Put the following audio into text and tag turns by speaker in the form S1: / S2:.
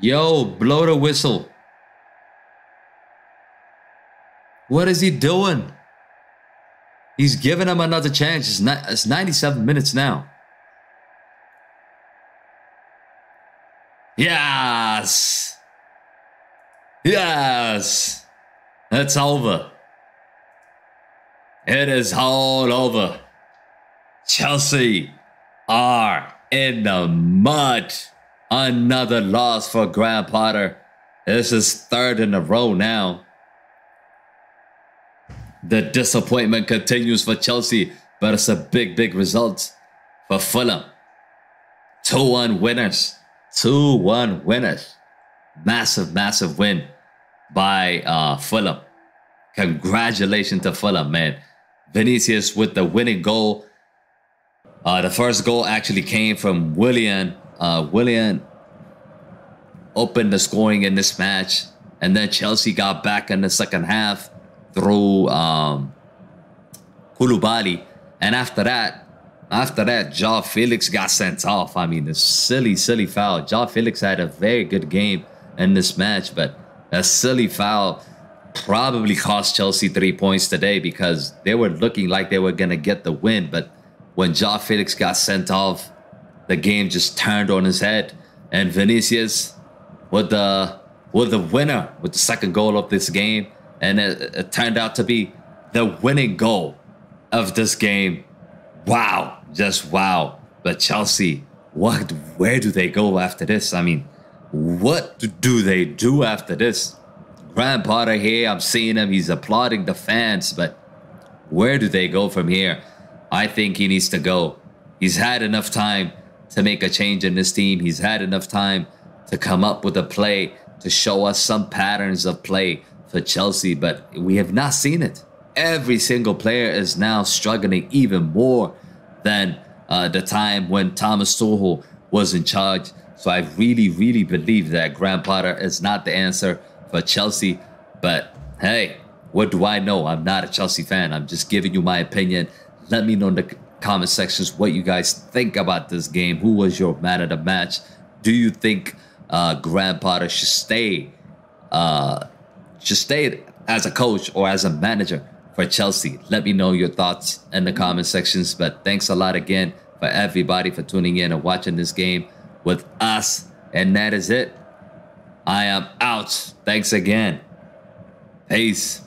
S1: Yo, blow the whistle. What is he doing? He's giving him another chance. It's, ni- it's 97 minutes now. Yes. Yes. It's over. It is all over. Chelsea are in the mud. Another loss for Graham Potter. This is third in a row now. The disappointment continues for Chelsea, but it's a big, big result for Fulham. 2 1 winners. 2 1 winners. Massive, massive win by uh, Fulham. Congratulations to Fulham, man. Vinicius with the winning goal. Uh, the first goal actually came from Willian. Uh, Willian opened the scoring in this match, and then Chelsea got back in the second half through um, Koulibaly. And after that, after that, Joao Felix got sent off. I mean, a silly, silly foul. Joao Felix had a very good game in this match, but a silly foul probably cost Chelsea three points today because they were looking like they were going to get the win. But when Joao Felix got sent off, the game just turned on his head. And Vinicius with the with the winner with the second goal of this game. And it, it turned out to be the winning goal of this game. Wow. Just wow. But Chelsea, what where do they go after this? I mean, what do they do after this? Graham Potter here, I'm seeing him, he's applauding the fans, but where do they go from here? I think he needs to go. He's had enough time to make a change in this team. He's had enough time to come up with a play to show us some patterns of play for Chelsea, but we have not seen it. Every single player is now struggling even more than uh, the time when Thomas Tuchel was in charge. So I really, really believe that Graham Potter is not the answer for Chelsea. But hey, what do I know? I'm not a Chelsea fan. I'm just giving you my opinion. Let me know in the comment sections what you guys think about this game. Who was your man of the match? Do you think uh, Graham Potter should stay, uh, should stay as a coach or as a manager for Chelsea? Let me know your thoughts in the comment sections. But thanks a lot again for everybody for tuning in and watching this game with us. And that is it. I am out. Thanks again. Peace.